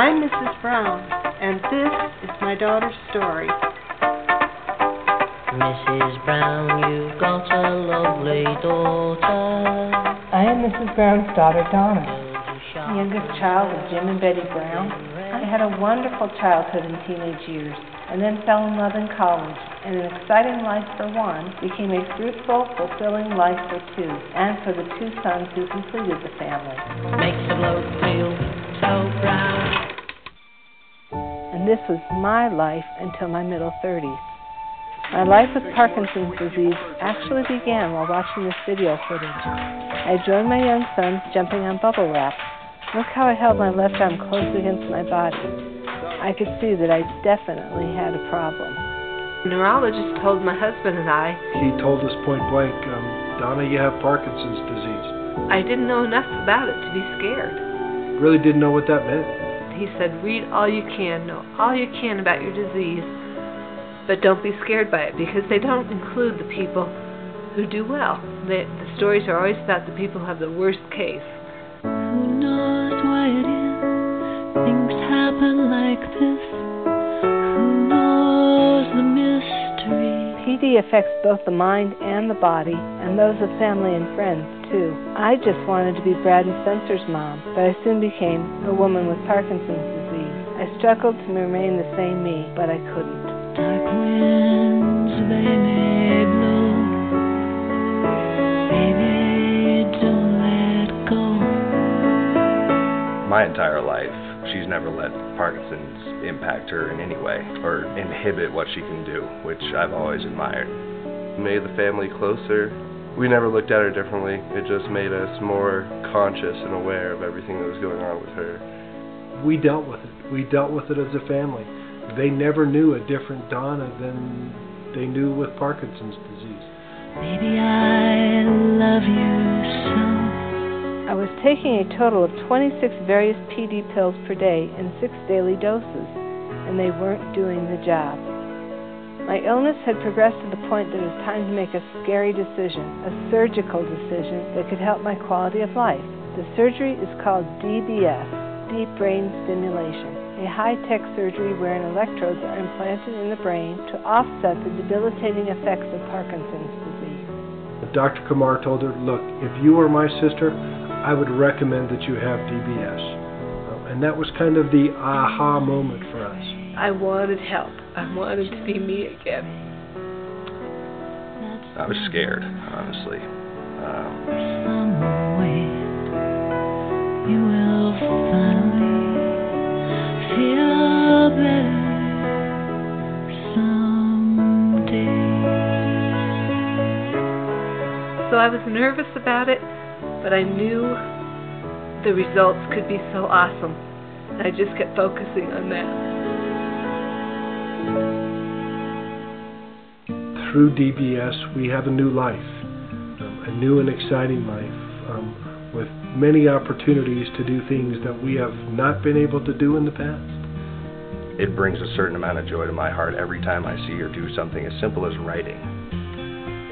I'm Mrs. Brown, and this is my daughter's story. Mrs. Brown, you've got a lovely daughter. I am Mrs. Brown's daughter, Donna. The youngest child of Jim and Betty Brown. I had a wonderful childhood and teenage years, and then fell in love in college, and an exciting life for one became a fruitful, fulfilling life for two, and for the two sons who completed the family. Makes a bloke feel this was my life until my middle 30s. My life with Parkinson's disease actually began while watching this video footage. I joined my young sons jumping on bubble wrap. Look how I held my left arm close against my body. I could see that I definitely had a problem. The neurologist told my husband and I He told us point blank, um, Donna, you have Parkinson's disease. I didn't know enough about it to be scared. Really didn't know what that meant. He said, read all you can, know all you can about your disease, but don't be scared by it because they don't include the people who do well. They, the stories are always about the people who have the worst case. Who knows why it is things happen like this? Mystery? Affects both the mind and the body, and those of family and friends, too. I just wanted to be Brad and Spencer's mom, but I soon became a woman with Parkinson's disease. I struggled to remain the same me, but I couldn't. Dark winds they may blow. Baby, don't let go. my entire life, she's never let Parkinson's impact her in any way or inhibit what she can do, which I've always admired. Made the family closer. We never looked at her differently. It just made us more conscious and aware of everything that was going on with her. We dealt with it. We dealt with it as a family. They never knew a different Donna than they knew with Parkinson's disease. Baby, I love you so. I was taking a total of 26 various PD pills per day in six daily doses, and they weren't doing the job. My illness had progressed to the point that it was time to make a scary decision, a surgical decision that could help my quality of life. The surgery is called DBS, Deep Brain Stimulation, a high tech surgery wherein electrodes are implanted in the brain to offset the debilitating effects of Parkinson's disease. Dr. Kumar told her, Look, if you were my sister, I would recommend that you have DBS. Uh, And that was kind of the aha moment for us. I wanted help. I wanted to be me again. I was scared, honestly. Um, So I was nervous about it, but I knew the results could be so awesome. And I just kept focusing on that. Through DBS, we have a new life, um, a new and exciting life, um, with many opportunities to do things that we have not been able to do in the past. it brings a certain amount of joy to my heart every time I see her do something as simple as writing.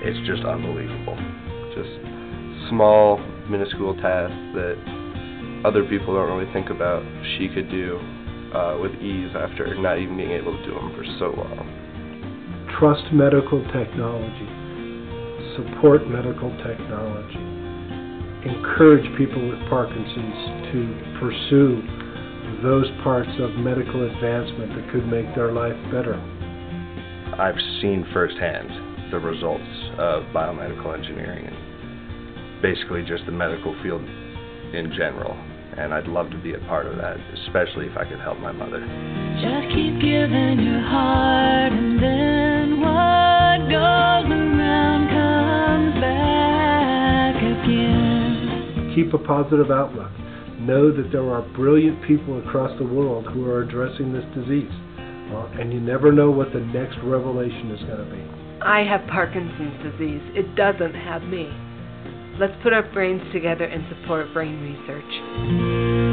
It's just unbelievable. Just small, minuscule tasks that other people don't really think about she could do uh, with ease after not even being able to do them for so long. Trust medical technology, support medical technology, encourage people with Parkinson's to pursue those parts of medical advancement that could make their life better. I've seen firsthand the results of biomedical engineering and basically just the medical field in general. And I'd love to be a part of that, especially if I could help my mother. Just keep giving your heart, and then what goes around comes back again. Keep a positive outlook. Know that there are brilliant people across the world who are addressing this disease. Uh, and you never know what the next revelation is going to be. I have Parkinson's disease. It doesn't have me. Let's put our brains together and support brain research.